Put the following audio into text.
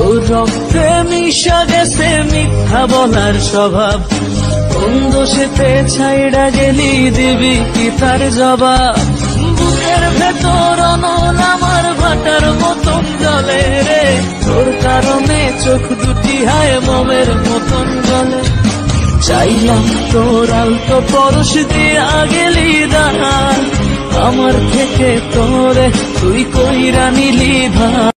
তোর রক্তে মিশা গেছে মিথ্যা বলার স্বভাব। কোন দোষেতে ছাইড়া গেলি দিবি কি তার জবাব? বুকের ভেতর অনল আমার ভাটার মতন জলে রে। তোর কারণে চোখ দুটি হায় মমের মতন জলে। চাইলাম তোর আলতো পরশ দিয়ে গেলি দাঁড়া আমার থেকে তোরে তুই কইরা নিলি ভা